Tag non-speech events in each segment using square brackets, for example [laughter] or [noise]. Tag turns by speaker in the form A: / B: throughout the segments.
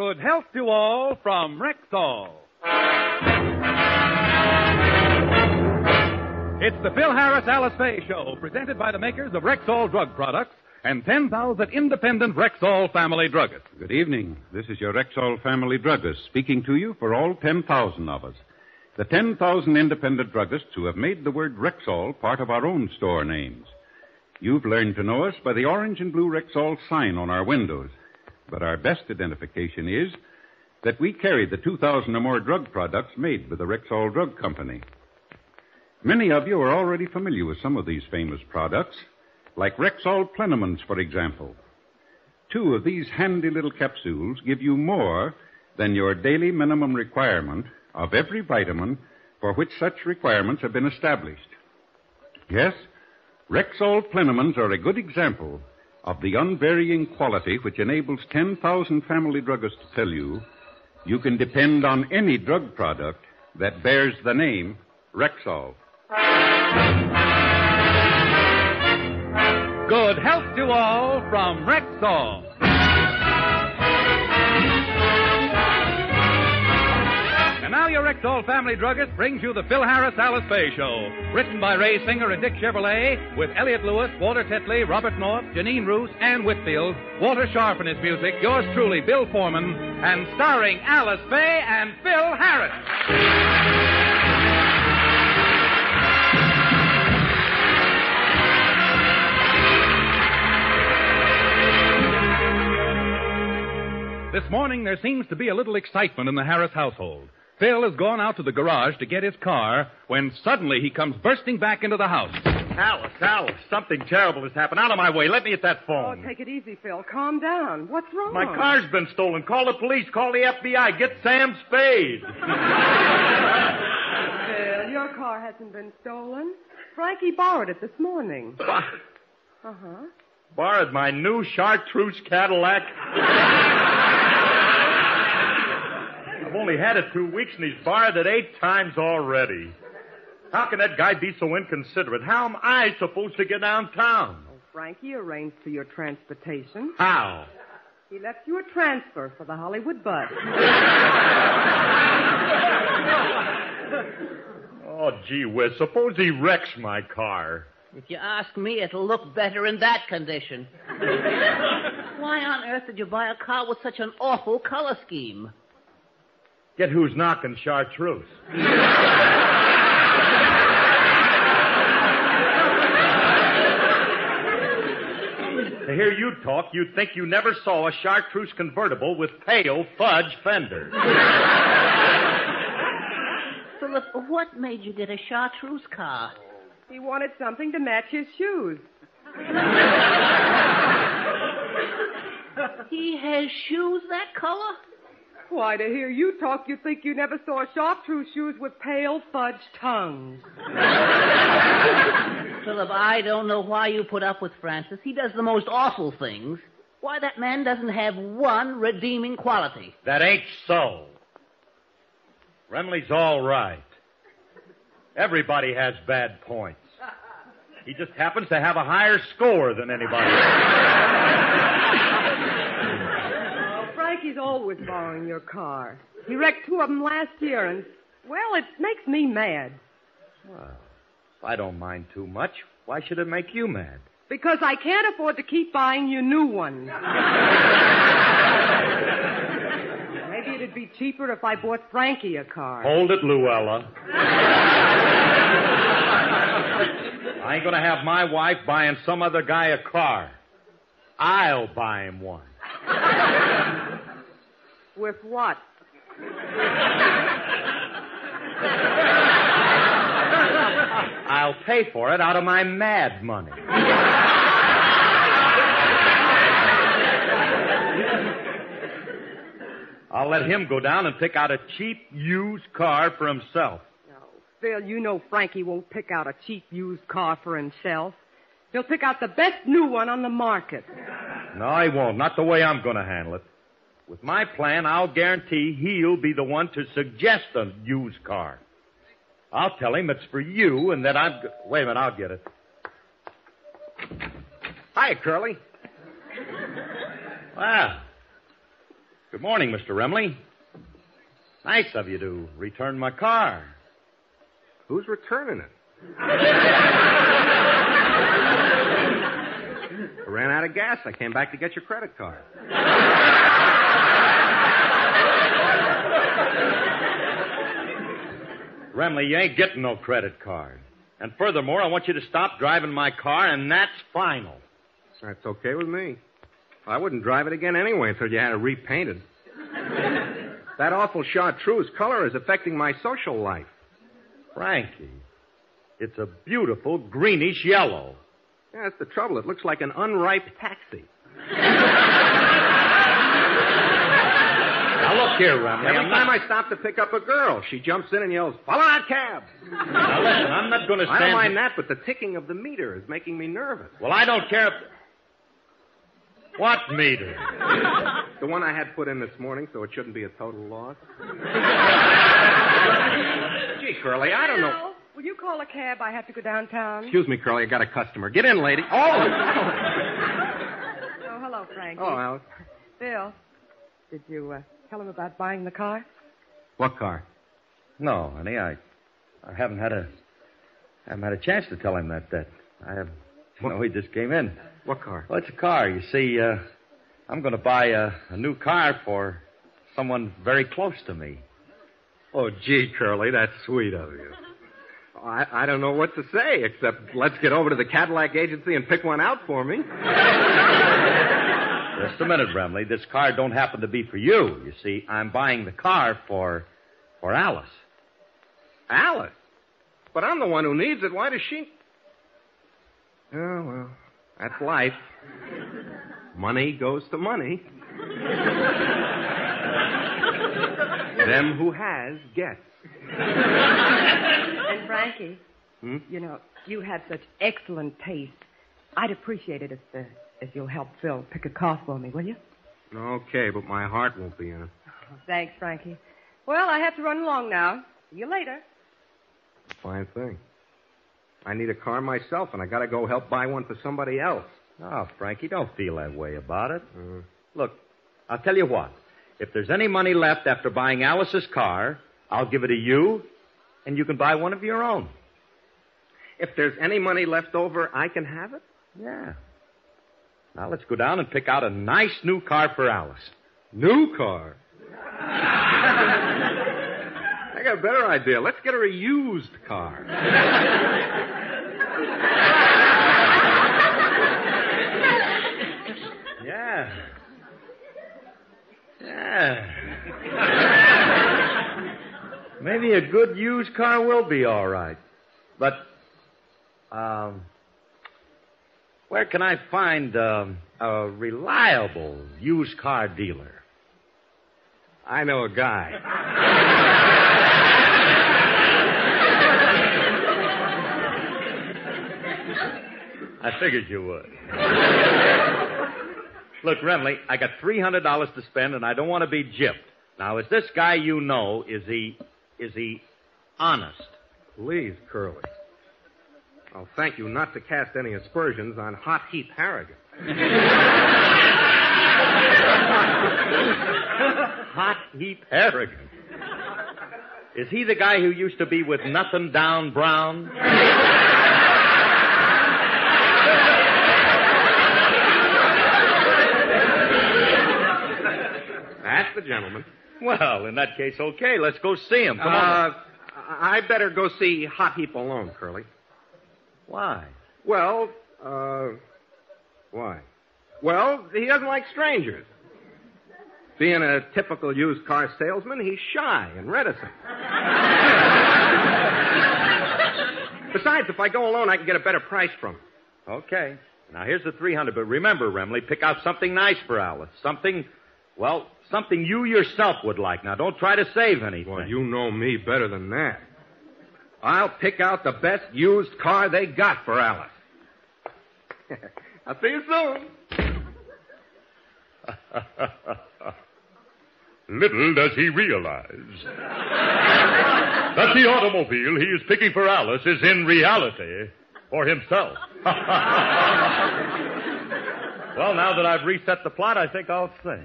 A: Good health to all from Rexall. It's the Phil Harris Alice Faye Show, presented by the makers of Rexall Drug Products and 10,000 independent Rexall family druggists.
B: Good evening. This is your Rexall family druggist speaking to you for all 10,000 of us. The 10,000 independent druggists who have made the word Rexall part of our own store names. You've learned to know us by the orange and blue Rexall sign on our windows. But our best identification is that we carry the 2,000 or more drug products made by the Rexall Drug Company. Many of you are already familiar with some of these famous products, like Rexall Plenamins, for example. Two of these handy little capsules give you more than your daily minimum requirement of every vitamin for which such requirements have been established. Yes, Rexall Plenamins are a good example of the unvarying quality which enables 10,000 family druggists to tell you you can depend on any drug product that bears the name Rexall.
A: Good health to all from Rexall. And now your Rexall family druggist brings you the Phil Harris Alice Faye Show. Written by Ray Singer and Dick Chevillat, with Elliott Lewis, Walter Tetley, Robert North, Janine Roos, Anne Whitfield, Walter Scharf in his music, yours truly, Bill Forman, and starring Alice Faye and Phil Harris. This morning, there seems to be a little excitement in the Harris household. Phil has gone out to the garage to get his car when suddenly he comes bursting back into the house.
C: Alice, Alice, something terrible has happened. Out of my way. Let me at that phone.
D: Oh, take it easy, Phil. Calm down. What's wrong?
C: My car's been stolen. Call the police. Call the FBI. Get Sam Spade. [laughs]
D: Phil, your car hasn't been stolen. Frankie borrowed it this morning.
C: Bah, [coughs]
D: Uh-huh.
C: Borrowed my new chartreuse Cadillac. [laughs] I've only had it two weeks and he's borrowed it eight times already. How can that guy be so inconsiderate? How am I supposed to get downtown?
D: Oh, Frankie arranged for your transportation.
C: How?
D: He left you a transfer for the Hollywood bus. [laughs]
C: Oh, gee whiz. Suppose he wrecks my car.
E: If you ask me, it'll look better in that condition. [laughs] Why on earth did you buy a car with such an awful color scheme?
C: Get who's knocking chartreuse. to hear you talk, you'd think you never saw a chartreuse convertible with pale fudge fenders.
E: Philip, what made you get a chartreuse car?
D: He wanted something to match his shoes.
E: He has shoes that color?
D: Why, to hear you talk, you'd think you never saw chartreuse shoes with pale fudge tongues. [laughs]
E: Philip, I don't know why you put up with Francis. He does the most awful things. Why, that man doesn't have one redeeming quality.
C: That ain't so. Remley's all right. Everybody has bad points. He just happens to have a higher score than anybody.
D: Oh, [laughs] Frankie's always borrowing your car. He wrecked two of them last year, and, well, it makes me mad.
C: Well, if I don't mind too much, why should it make you mad?
D: Because I can't afford to keep buying you new ones. [laughs] Maybe it'd be cheaper if I bought Frankie a car.
C: Hold it, Luella. I ain't gonna have my wife buying some other guy a car. I'll buy him one.
D: With what?
C: I'll pay for it out of my mad money. I'll let him go down and pick out a cheap used car for himself.
D: No, Phil, you know Frankie won't pick out a cheap used car for himself. He'll pick out the best new one on the market.
C: No, he won't. Not the way I'm going to handle it. With my plan, I'll guarantee he'll be the one to suggest a used car. I'll tell him it's for you and that I'm. Wait a minute, I'll get it. Hi, Curly. [laughs] Wow. Good morning, Mr. Remley. Nice of you to return my car.
F: Who's returning it? [laughs] I ran out of gas. I came back to get your credit card. [laughs]
C: Remley, you ain't getting no credit card. And furthermore, I want you to stop driving my car, and that's final.
F: That's okay with me. I wouldn't drive it again anyway until you had it repainted. [laughs] that awful chartreuse color is affecting my social life.
C: Frankie, it's a beautiful greenish yellow.
F: Yeah, that's the trouble. It looks like an unripe taxi. [laughs]
C: Now look here, Remley.
F: Every
C: I'm
F: time
C: not...
F: I stop to pick up a girl, she jumps in and yells, "Follow that cab!"
C: Now listen, I'm not going to stand...
F: I don't mind that, but the ticking of the meter is making me nervous.
C: Well, I don't care if. What meter?
F: The one I had put in this morning, so it shouldn't be a total loss. Gee, Curly, I don't know.
D: Will you call a cab? I have to go downtown.
F: Excuse me, Curly, I got a customer. Get in, lady. Oh! [laughs]
D: Oh, hello, Frank.
F: Oh, Alice.
D: Phil, did you uh, tell him about buying the car?
F: What car?
C: No, honey, I, I haven't had a, haven't had a chance to tell him that. That I have. You know, he just came in.
F: What car?
C: Well, it's a car. You see, uh, I'm going to buy a, a new car for someone very close to me.
F: Oh, gee, Curly, that's sweet of you. [laughs] I, I don't know what to say except let's get over to the Cadillac agency and pick one out for me. [laughs]
C: Just a minute, Remley. This car don't happen to be for you. You see, I'm buying the car for, for Alice.
F: Alice? But I'm the one who needs it. Why does she? Oh, well, that's life. Money goes to money. Them who has gets.
D: And Frankie,
F: Hmm?
D: you know, you have such excellent taste. I'd appreciate it if, uh, if you'll help Phil pick a car for me, will you?
F: Okay, but my heart won't be in it.
D: Thanks, Frankie. Well, I have to run along now. See you later.
F: Fine thing. I need a car myself, and I gotta go help buy one for somebody else.
C: Oh, Frankie, don't feel that way about it.
F: Uh,
C: Look, I'll tell you what. If there's any money left after buying Alice's car, I'll give it to you, and you can buy one of your own.
F: if there's any money left over, I can have it?
C: Yeah. Now let's go down and pick out a nice new car for Alice.
F: New car. [laughs] I got a better idea. Let's get her a used car.
C: Yeah. Yeah. Maybe a good used car will be all right. But, um, where can I find um, a reliable used car dealer?
F: I know a guy.
C: I figured you would. Look, Remley, I got $300 to spend, and I don't want to be gypped. Now, is this guy you know, is he, is he honest?
F: Please, Curly. I'll thank you not to cast any aspersions on Hot Heap Harrigan. [laughs]
C: Hot Heap Harrigan. Is he the guy who used to be with Nothing Down Brown?
F: That's the gentleman.
C: Well, in that case, okay, let's go see him. Come on.
F: Uh, I I better go see Hot Heap alone, Curly.
C: Why?
F: Well, uh, why? Well, he doesn't like strangers. Being a typical used car salesman, he's shy and reticent. [laughs] Besides, if I go alone, I can get a better price from him.
C: Okay. Now here's the 300, but remember, Remley, pick out something nice for Alice. Something, well, something you yourself would like. Now don't try to save anything.
F: Well, you know me better than that. I'll pick out the best used car they got for Alice. [laughs] I'll see you soon. [laughs]
G: Little does he realize that the automobile he is picking for Alice is in reality for himself. [laughs]
C: well, now that I've reset the plot, I think I'll sing.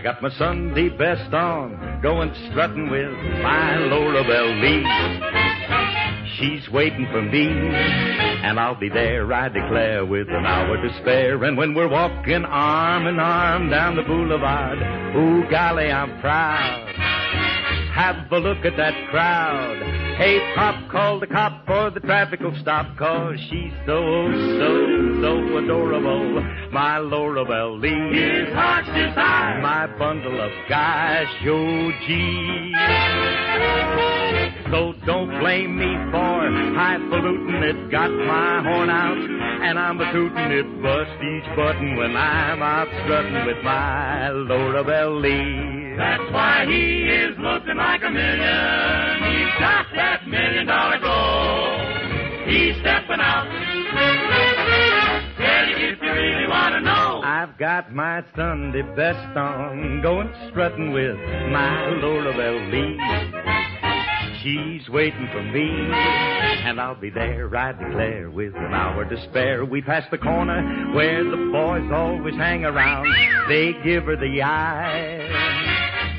C: I got my Sunday best on, going strutting with my Lola Belle Lee. She's waiting for me, and I'll be there, I declare, with an hour to spare. And when we're walking arm in arm down the boulevard, ooh, golly, I'm proud. Have a look at that crowd. Hey, Pop, call the cop for the traffic will stop, cause she's so, so, so adorable. My Laura Belle Lee. His heart's desire. My bundle of gosh, oh, gee. So don't blame me for highfalutin. It got my horn out, and I'm a tootin' it bust each button when I'm out strutting with my Laura Belle
H: That's why he is looking like a million. He's got that million dollar glow. He's stepping out. If you really want to know.
C: I've got my Sunday best on, going strutting with my Laura Belle. She's waiting for me, and I'll be there, I declare, with an hour to spare. We pass the corner where the boys always hang around. They give her the eye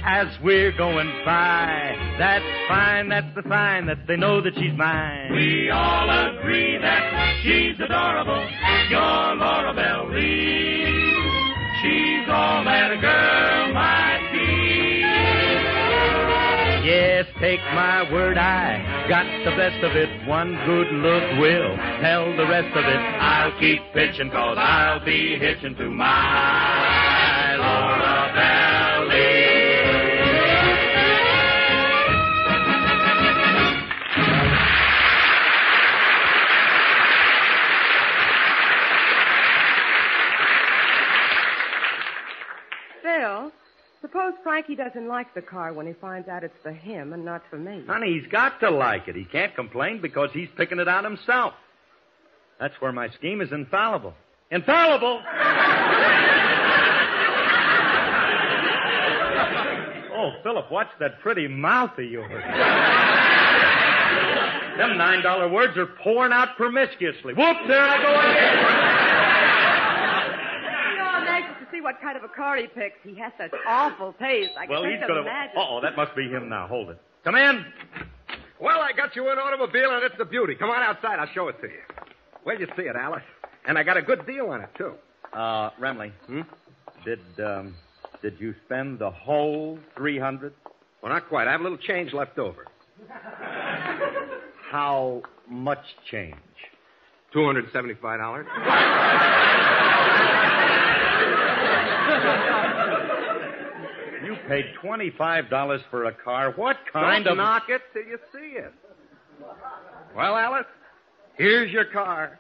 C: as we're going by. That's fine, that's the sign that they know that she's mine.
H: We all agree that she's adorable, your Laura Belle Lee. She's all that a girl might be.
C: Yes, take my word, I got the best of it. One good look will tell the rest of it. I'll keep pitching, cause I'll be hitching to my
D: suppose Frankie doesn't like the car when he finds out it's for him and not for me.
C: Honey, he's got to like it. He can't complain because he's picking it out himself. That's where my scheme is infallible. Infallible! oh, Philip, watch that pretty mouth of yours. Them nine dollar words are pouring out promiscuously. Whoop, there I go again.
D: You know, I'm anxious to see what kind of a car he picks. He has such awful taste. I
C: Well,
D: can't
C: he's gonna.
D: imagine.
C: Uh oh, that must be him now. Hold it. Come in.
F: Well, I got you an automobile, and it's a beauty. Come on outside. I'll show it to you. Where'd you see it, Alice? And I got a good deal on it, too.
C: Uh, Remley.
F: Hmm?
C: Did um, did you spend the whole three hundred?
F: Well, not quite. I have a little change left over. [laughs]
C: How much change?
F: $275. [laughs] [laughs]
C: You paid twenty-five dollars for a car. What kind
F: Don't
C: of
F: knock it till you see it. Well, Alice, here's your car.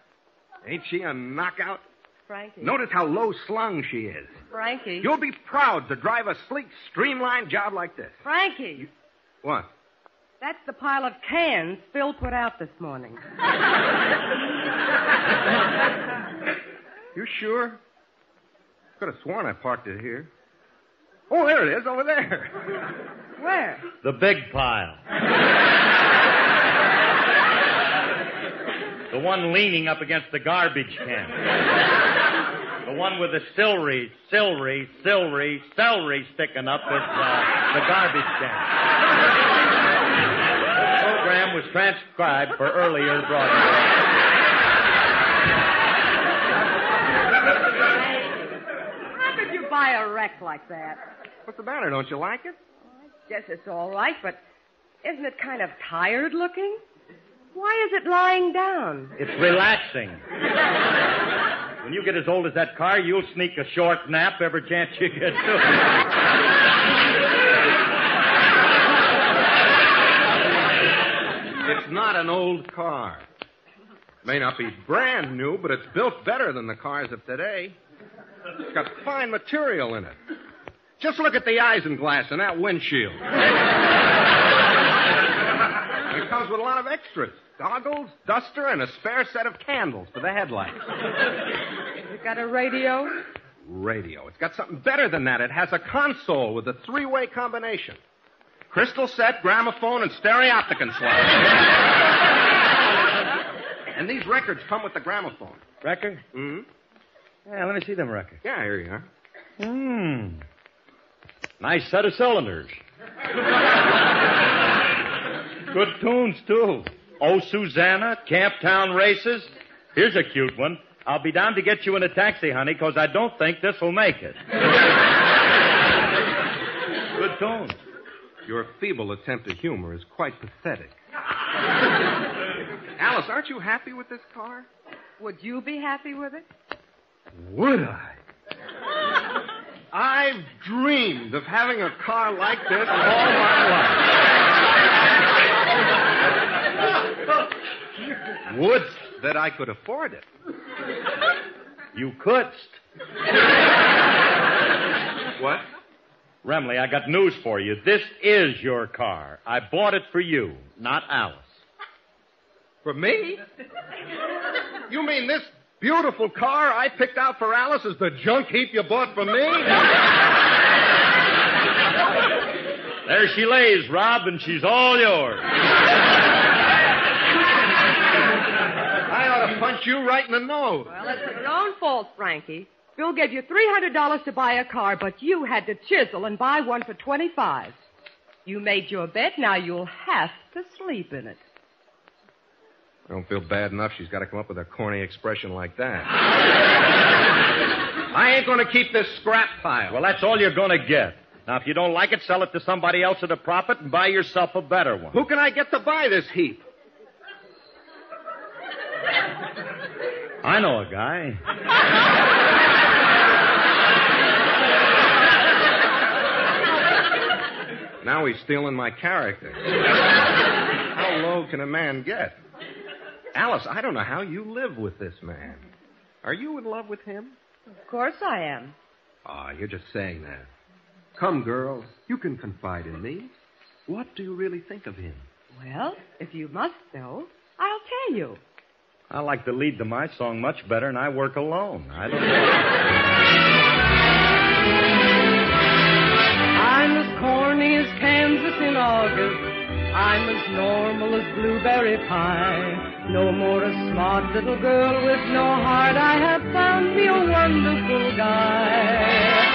F: Ain't she a knockout?
D: Frankie.
F: Notice how low slung she is.
D: Frankie.
F: You'll be proud to drive a sleek, streamlined job like this.
D: Frankie.
F: What?
D: That's the pile of cans Phil put out this morning. [laughs]
F: You sure? Could have sworn I parked it here. Oh, there it is, over there. [laughs]
D: Where?
C: the big pile? the one leaning up against the garbage can. The one with the celery, celery, celery, celery sticking up is uh, the garbage can. The program was transcribed for earlier broadcast.
D: How could a wreck like that?
F: What's the matter? Don't you like it?
D: I Guess it's all right, but isn't it kind of tired looking? Why is it lying down?
C: It's relaxing. When you get as old as that car, you'll sneak a short nap every chance you get to.
F: It's not an old car. May not be brand new, but it's built better than the cars of today. It's got fine material in it. Just look at the isinglass in that windshield. And it comes with a lot of extras. Goggles, duster, and a spare set of candles for the headlights.
D: You got a radio?
F: Radio. It's got something better than that. It has a console with a three-way combination. Crystal set, gramophone, and stereopticon slot. and these records come with the gramophone.
C: Record?
F: hmm
C: Yeah, let me see them records.
F: Yeah, here you are.
C: Hmm. Nice set of cylinders. [laughs] Good tunes, too. Oh, Susanna, Camp Town Races. Here's a cute one. I'll be down to get you in a taxi, honey, because I don't think this will make it. Good tunes.
F: Your feeble attempt at humor is quite pathetic. [laughs] Alice, aren't you happy with this car?
D: Would you be happy with it?
F: Would I? I've dreamed of having a car like this all my life. Would that I could afford it.
C: You couldst.
F: What?
C: Remley, I got news for you. This is your car. I bought it for you, not Alice.
F: For me? You mean this beautiful car I picked out for Alice is the junk heap you bought for me?
C: There she lays, Rob, and she's all yours.
F: I ought to punch you right in the nose.
D: Well, it's your own fault, Frankie. Phil gave you $300 to buy a car, but you had to chisel and buy one for 25 You made your bet, now you'll have to sleep in it.
F: I don't feel bad enough she's got to come up with a corny expression like that. [laughs] I ain't going to keep this scrap pile.
C: Well, that's all you're going to get. Now, if you don't like it, sell it to somebody else at a profit and buy yourself a better one.
F: Who can I get to buy this heap?
C: I know a guy.
F: Now he's stealing my character. how low can a man get? Alice, I don't know how you live with this man. Are you in love with him?
D: Of course I am.
F: Ah, you're just saying that. Come, girls, you can confide in me. What do you really think of him?
D: Well, if you must know, I'll tell you.
C: I like the lead to my song much better, and I work alone. I don't know.
D: I'm as corny as Kansas in August. I'm as normal as blueberry pie. No more a smart little girl with no heart. I have found me a wonderful guy.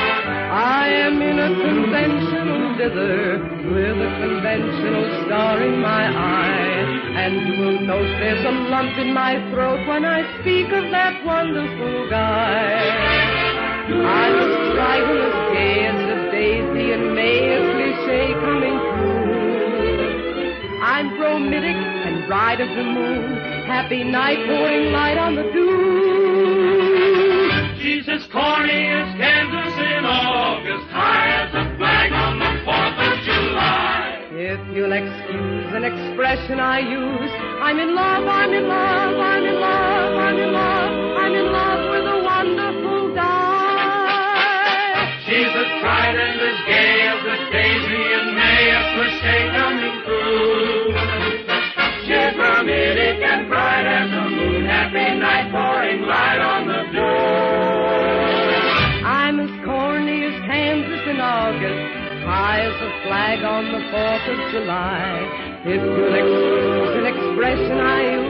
D: I am in a conventional dither with a conventional star in my eye. And you will note there's a lump in my throat when I speak of that wonderful guy. I'm as bright and as gay as a daisy in May, a cliche coming. I'm bromidic and bright as the moon, happy night pouring light on the dew.
H: She's as corny as Kansas in August, high as a flag on the 4th of July.
D: If you'll excuse an expression I use, I'm in love, I'm in love, I'm in love, I'm in love, I'm in love with a wonderful guy.
H: She's as bright and as gay as a daisy in May, a cliche
D: 4th of July. You'll excuse an expression I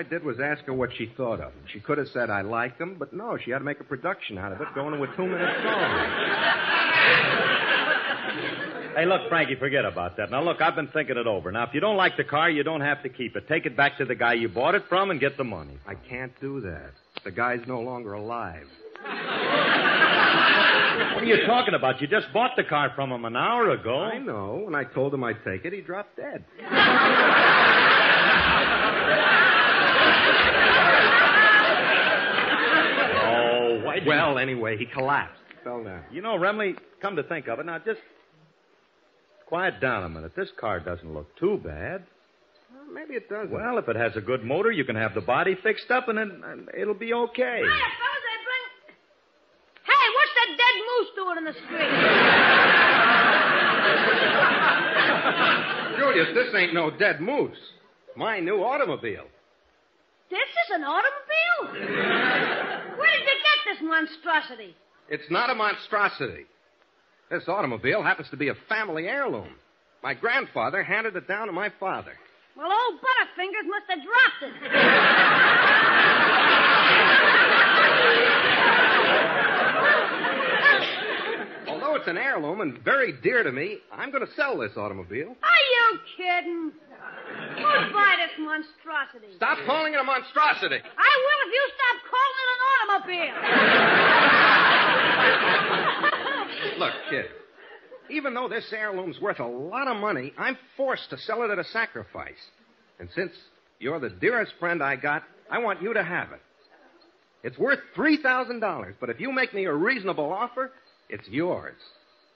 F: I did was ask her what she thought of him. She could have said I liked him, but no, she had to make a production out of it, going to a two-minute song.
C: Hey, look, Frankie, forget about that. Now, look, I've been thinking it over. Now, if you don't like the car, you don't have to keep it. Take it back to the guy you bought it from and get the money.
F: I can't do that. The guy's no longer alive.
C: What are you talking about? You just bought the car from him an hour ago.
F: I know. When I told him I'd take it, he dropped dead.
C: Oh.
F: Well, anyway, he collapsed. Fell down.
C: You know, Remley, come to think of it, now just quiet down a minute. This car doesn't look too bad.
F: Well, maybe it doesn't.
C: Well, if it has a good motor, you can have the body fixed up and, it, and it'll be okay.
I: Hiya, fellas, I bring... Hey, what's that dead moose doing in the street?
F: Julius, this ain't no dead moose. My new automobile.
I: This is an automobile? Where did you this monstrosity?
F: It's not a monstrosity. This automobile happens to be a family heirloom. My grandfather handed it down to my father.
I: Well, old Butterfingers must have dropped it.
F: Although it's an heirloom and very dear to me, I'm going to sell this automobile.
I: Are you kidding? Buy this monstrosity?
F: Stop calling it a monstrosity.
I: I will if you stop calling it an automobile. [laughs]
F: Look, kid, even though this heirloom's worth a lot of money, I'm forced to sell it at a sacrifice. And since you're the dearest friend I got, I want you to have it. It's worth $3,000, but if you make me a reasonable offer, it's yours.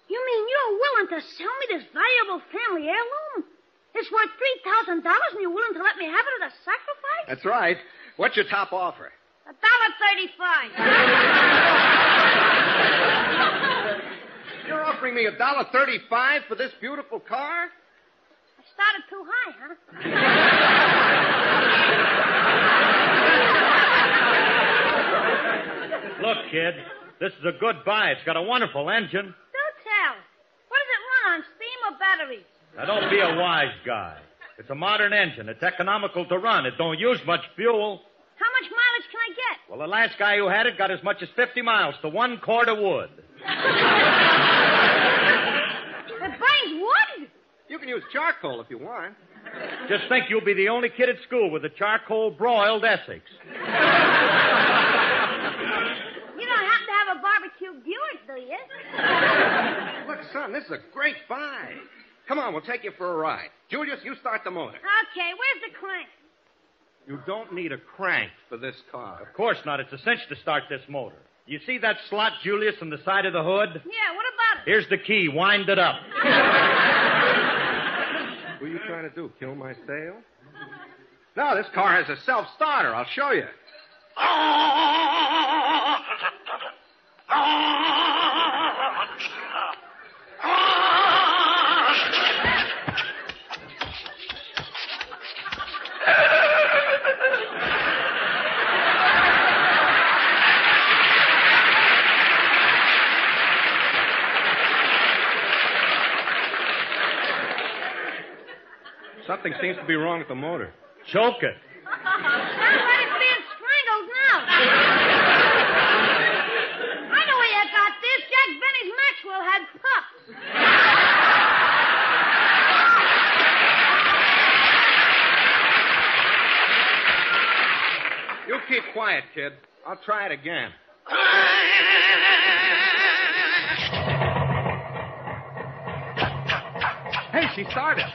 I: You mean you're willing to sell me this valuable family heirloom? It's worth three thousand dollars, and you're willing to let me have it at a sacrifice?
F: That's right. What's your top offer?
I: A dollar thirty-five. [laughs]
F: You're offering me a dollar thirty-five for this beautiful car?
I: I started too high, huh? [laughs]
C: Look, kid, this is a good buy. It's got a wonderful engine.
I: Do tell. What does it run on, steam or batteries?
C: Now, don't be a wise guy. It's a modern engine. It's economical to run. It don't use much fuel.
I: How much mileage can I get?
C: Well, the last guy who had it got as much as 50 miles to one cord of wood.
I: It burns wood?
F: You can use charcoal if you want.
C: Just think you'll be the only kid at school with a charcoal broiled Essex.
I: You don't happen to have a barbecue Buick, do you?
F: Look, son, this is a great buy. Come on, we'll take you for a ride. Julius, you start the motor.
I: Okay, where's the crank?
F: You don't need a crank for this car.
C: Of course not. It's a cinch to start this motor. You see that slot, Julius, on the side of the hood?
I: Yeah, what about it?
C: Here's the key. Wind it up. [laughs]
F: What are you trying to do? Kill my sale? No, this car has a self starter. I'll show you. [laughs] Something seems to be wrong with the motor.
C: Choke it.
I: Sounds like it's being strangled now. I know where you got this. Jack Benny's Maxwell had pups.
F: You keep quiet, kid. I'll try it again. Hey, she started.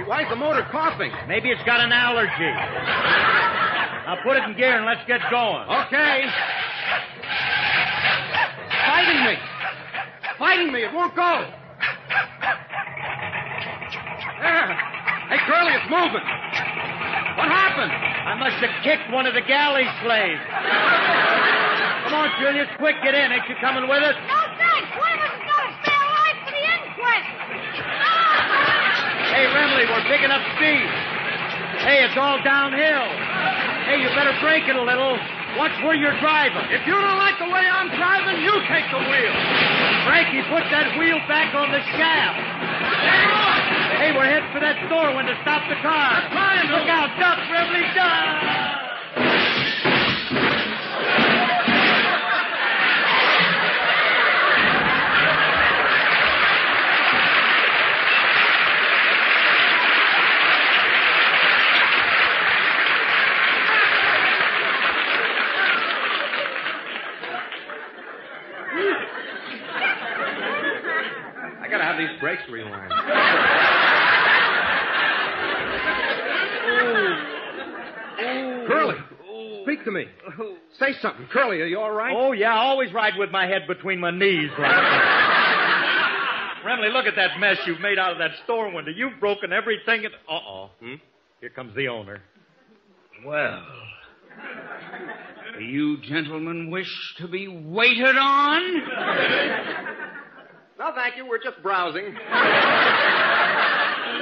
F: Hey, why's the motor coughing?
C: Maybe it's got an allergy. [laughs] Now put it in gear and let's get going.
F: Okay. Fighting me. Fighting me. It won't go. There. Hey, Curly, it's moving. What happened?
C: I must have kicked one of the galley slaves. [laughs] Come on, Julius, quick, get in. Ain't you coming with us?
I: No thanks. One of us has got to stay alive for the inquest.
C: Hey, Remley, we're picking up speed. Hey, it's all downhill. Hey, you better brake it a little. Watch where you're driving.
F: If you don't like the way I'm driving, you take the wheel.
C: Frankie, put that wheel back on the shaft. Hey, we're heading for that store window. Stop the car.
F: to.
C: Look out. Duck, Remley, duck.
F: I gotta have these brakes realigned. Curly, speak to me. Say something. Curly, are you all right?
C: Oh, yeah, I always ride with my head between my knees like. [laughs] Remley, look at that mess you've made out of that store window. You've broken everything. At... Uh-oh. Hmm? Here comes the owner.
J: Well, do you gentlemen wish to be waited on?
F: No, thank you. We're just browsing. [laughs]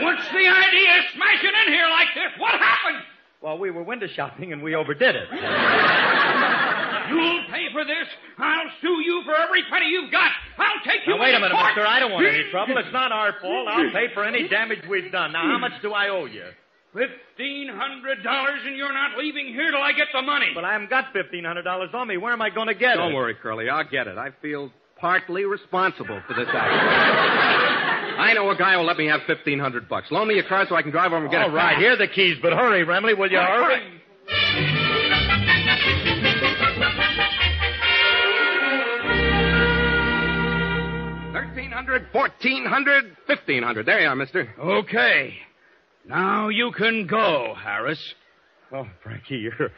J: What's the idea of smashing in here like this? What happened?
C: Well, we were window shopping and we overdid it. [laughs]
J: You'll pay for this. I'll sue you for every penny you've got. I'll take you
C: Now, wait a minute,
J: court.
C: mister. I don't want any trouble. It's not our fault. I'll pay for any damage we've done. Now, how much do I owe you?
J: Fifteen hundred dollars, and you're not leaving here till I get the money.
C: But I haven't got $1,500 on me. Where am I going to get it?
F: Don't worry, Curly. I'll get it. I feel partly responsible for this accident. I know a guy who'll let me have fifteen hundred bucks. Loan me your car so I can drive over and get
C: All
F: it.
C: All
F: right,
C: here are the keys, but hurry, Remley, will you hurry?
F: Thirteen hundred, fourteen hundred, fifteen hundred. There you are, mister.
J: Okay. Now you can go, Harris.
C: Oh, Frankie, you're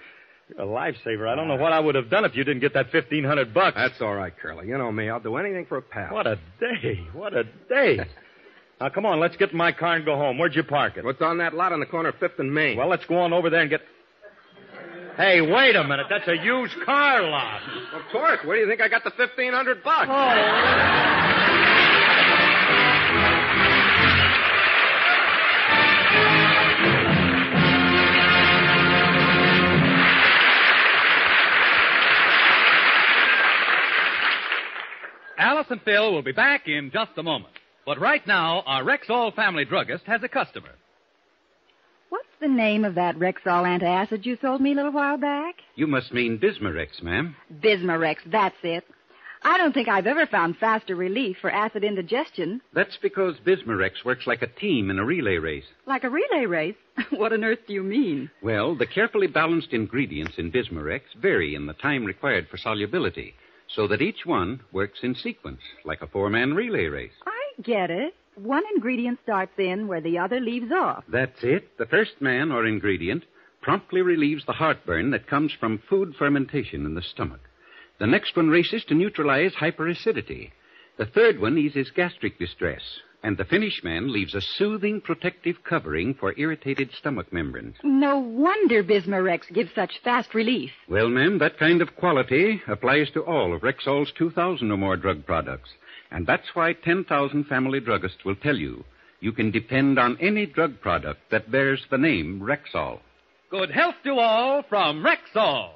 C: a lifesaver. I don't know what I would have done if you didn't get that 1500 bucks.
F: That's all right, Curly. You know me. I'll do anything for a pal.
C: What a day. What a day. [laughs] now, come on, let's get in my car and go home. Where'd you park it?
F: What's on that lot on the corner of Fifth and Main?
C: Well, let's go on over there and get. Hey, wait a minute. That's a used car lot.
F: of course. Where do you think I got the fifteen hundred bucks? Oh.
A: Alice and Phil will be back in just a moment. But right now, our Rexall family druggist has a customer.
K: What's the name of that Rexall antacid you sold me a little while back?
B: You must mean Bismarex, ma'am.
K: Bismarex, that's it. I don't think I've ever found faster relief for acid indigestion.
B: That's because Bismarex works like a team in a relay race.
K: Like a relay race. [laughs] what on earth do you mean?
B: Well, the carefully balanced ingredients in Bismarex vary in the time required for solubility, so that each one works in sequence, like a four-man relay race.
K: I get it. One ingredient starts in where the other leaves off.
B: That's it. The first man or ingredient promptly relieves the heartburn that comes from food fermentation in the stomach. The next one races to neutralize hyperacidity. The third one eases gastric distress. And the finish man leaves a soothing protective covering for irritated stomach membranes.
K: No wonder Bismarex gives such fast relief.
B: Well, ma'am, that kind of quality applies to all of Rexall's 2,000 or more drug products. And that's why 10,000 family druggists will tell you you can depend on any drug product that bears the name Rexall.
A: Good health to all from Rexall.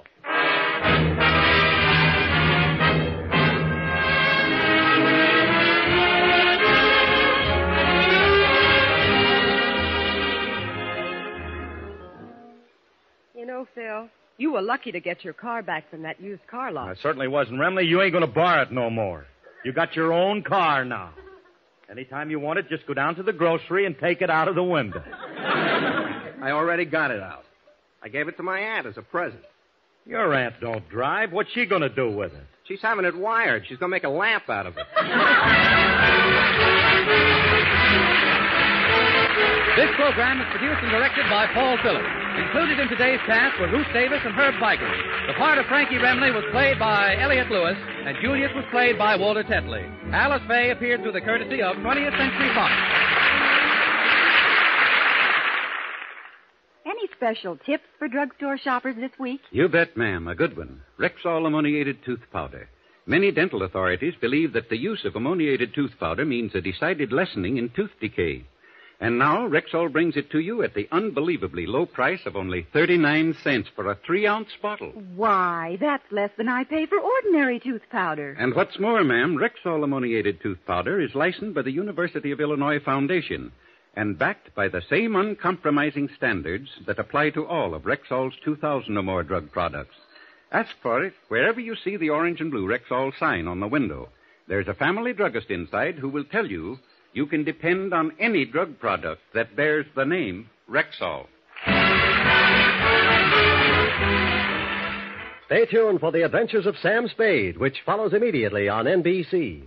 L: Phil, you were lucky to get your car back from that used car lot.
C: I certainly wasn't. Remley, you ain't going to borrow it no more. You got your own car now. Anytime you want it, just go down to the grocery and take it out of the window.
F: I already got it out. I gave it to my aunt as a present.
C: Your aunt don't drive. What's she going to do with it?
F: She's having it wired. She's going to make a lamp out of it.
A: This program is produced and directed by Paul Phillips. Included in today's cast were Ruth Davis and Herb Vigran. The part of Frankie Remley was played by Elliott Lewis, and Julius was played by Walter Tetley. Alice Faye appeared through the courtesy of 20th Century Fox.
K: Any special tips for drugstore shoppers this week?
B: You bet, ma'am. A good one. Rexall ammoniated tooth powder. Many dental authorities believe that the use of ammoniated tooth powder means a decided lessening in tooth decay. And now Rexall brings it to you at the unbelievably low price of only 39 cents for a three ounce bottle.
K: Why, that's less than I pay for ordinary tooth powder.
B: And what's more, ma'am, Rexall ammoniated tooth powder is licensed by the University of Illinois Foundation and backed by the same uncompromising standards that apply to all of Rexall's 2,000 or more drug products. Ask for it wherever you see the orange and blue Rexall sign on the window. There's a family druggist inside who will tell you you can depend on any drug product that bears the name Rexall.
M: Stay tuned for the adventures of Sam Spade, which follows immediately on NBC.